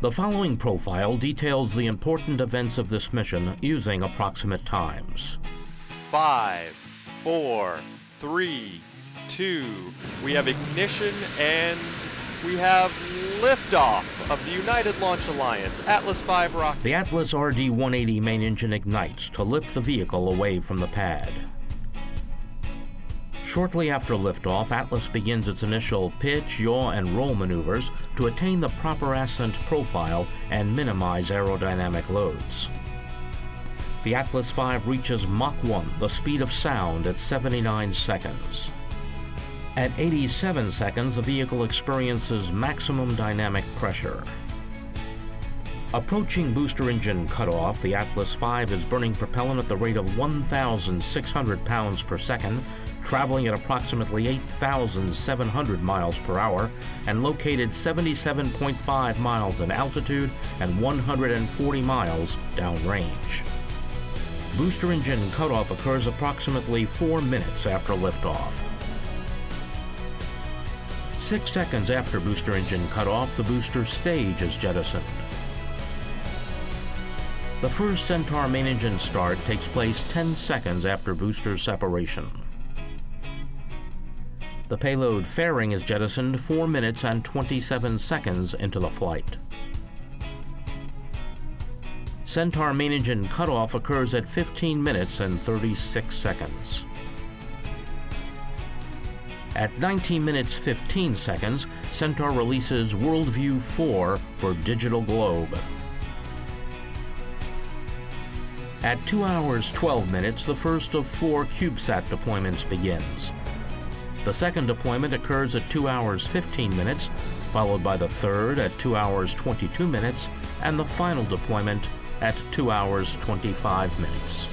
The following profile details the important events of this mission using approximate times. Five, four, three, two. We have ignition and we have liftoff of the United Launch Alliance Atlas V rocket. The Atlas RD-180 main engine ignites to lift the vehicle away from the pad. Shortly after liftoff, Atlas begins its initial pitch, yaw, and roll maneuvers to attain the proper ascent profile and minimize aerodynamic loads. The Atlas V reaches Mach 1, the speed of sound, at 79 seconds. At 87 seconds, the vehicle experiences maximum dynamic pressure. Approaching booster engine cutoff, the Atlas V is burning propellant at the rate of 1,600 pounds per second, traveling at approximately 8,700 miles per hour, and located 77.5 miles in altitude and 140 miles downrange. Booster engine cutoff occurs approximately four minutes after liftoff. Six seconds after booster engine cutoff, the booster stage is jettisoned. The first Centaur main engine start takes place 10 seconds after booster separation. The payload fairing is jettisoned 4 minutes and 27 seconds into the flight. Centaur main engine cutoff occurs at 15 minutes and 36 seconds. At 19 minutes 15 seconds, Centaur releases Worldview 4 for DigitalGlobe. At 2 hours 12 minutes, the first of four CubeSat deployments begins. The second deployment occurs at 2 hours 15 minutes, followed by the third at 2 hours 22 minutes, and the final deployment at 2 hours 25 minutes.